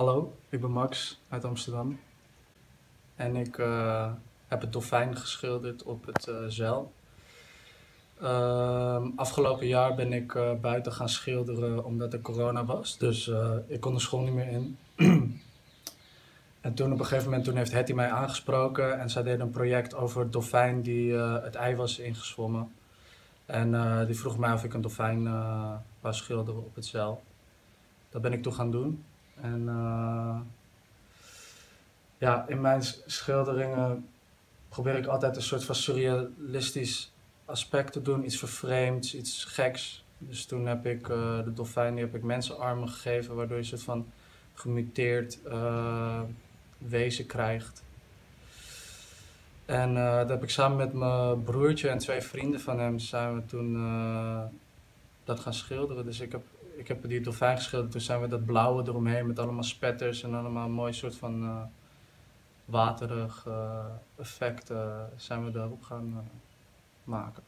Hallo, ik ben Max uit Amsterdam. En ik uh, heb het dolfijn geschilderd op het uh, zeil. Uh, afgelopen jaar ben ik uh, buiten gaan schilderen omdat er corona was. Dus ik kon de school niet meer in. en toen op een gegeven moment toen heeft Hetty mij aangesproken. En zij deed een project over het dolfijn die het ei was ingezwommen. En die vroeg mij of ik een dolfijn wou schilderen op het zeil. Dat ben ik toen gaan doen. En uh, ja, in mijn schilderingen probeer ik altijd een soort van surrealistisch aspect te doen. Iets vervreemds, iets geks. Dus toen heb ik uh, de dolfijn, die heb ik mensenarmen gegeven, waardoor je een soort van gemuteerd uh, wezen krijgt. En dat heb ik samen met mijn broertje en twee vrienden van hem zijn we toen dat gaan schilderen. Dus ik heb ik heb die dolfijn geschilderd. Toen zijn we dat blauwe eromheen met allemaal spetters en allemaal een mooi soort van uh, waterig uh, effect zijn we daarop gaan uh, maken.